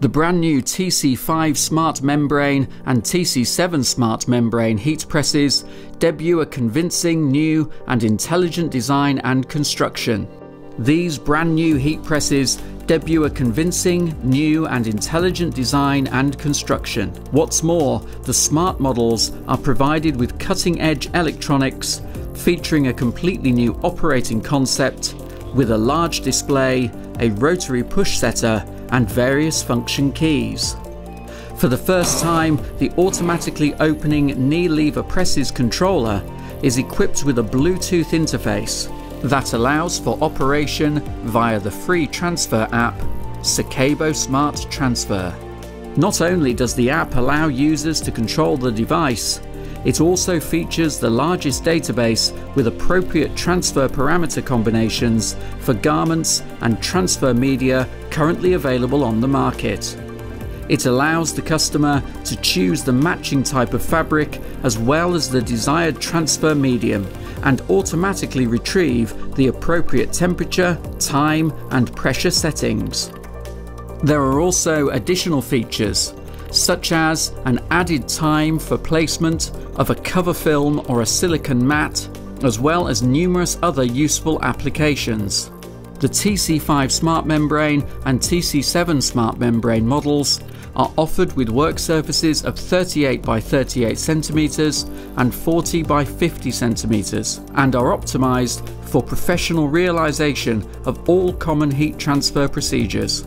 The brand new TC5 Smart Membrane and TC7 Smart Membrane heat presses debut a convincing new and intelligent design and construction. These brand new heat presses debut a convincing, new and intelligent design and construction. What's more, the smart models are provided with cutting edge electronics featuring a completely new operating concept with a large display, a rotary push setter and various function keys. For the first time, the automatically opening knee lever presses controller is equipped with a Bluetooth interface that allows for operation via the free transfer app Secabo Smart Transfer. Not only does the app allow users to control the device, it also features the largest database with appropriate transfer parameter combinations for garments and transfer media currently available on the market. It allows the customer to choose the matching type of fabric as well as the desired transfer medium and automatically retrieve the appropriate temperature, time and pressure settings. There are also additional features such as an added time for placement of a cover film or a silicon mat, as well as numerous other useful applications. The TC5 Smart Membrane and TC7 Smart Membrane models are offered with work surfaces of 38 by 38 centimeters and 40 by 50 centimeters and are optimized for professional realization of all common heat transfer procedures.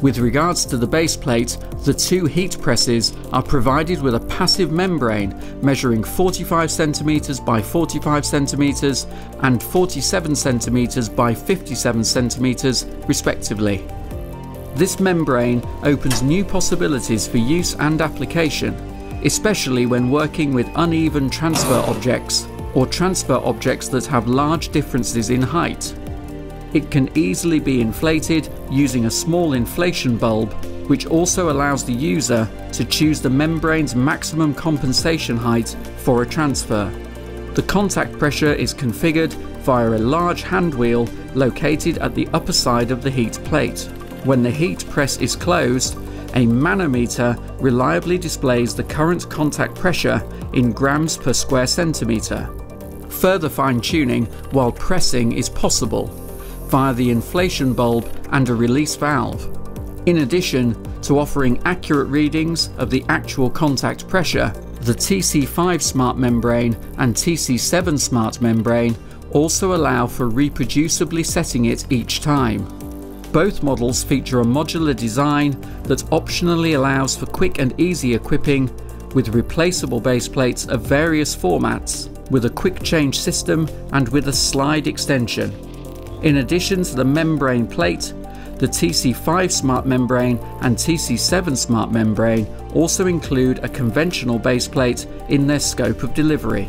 With regards to the base plate, the two heat presses are provided with a passive membrane measuring 45 cm by 45 cm and 47 cm by 57 cm respectively. This membrane opens new possibilities for use and application, especially when working with uneven transfer objects or transfer objects that have large differences in height. It can easily be inflated using a small inflation bulb which also allows the user to choose the membrane's maximum compensation height for a transfer. The contact pressure is configured via a large hand wheel located at the upper side of the heat plate. When the heat press is closed, a manometer reliably displays the current contact pressure in grams per square centimetre. Further fine tuning while pressing is possible via the inflation bulb and a release valve. In addition to offering accurate readings of the actual contact pressure, the TC5 smart membrane and TC7 smart membrane also allow for reproducibly setting it each time. Both models feature a modular design that optionally allows for quick and easy equipping with replaceable base plates of various formats, with a quick change system and with a slide extension. In addition to the membrane plate, the TC5 smart membrane and TC7 smart membrane also include a conventional base plate in their scope of delivery.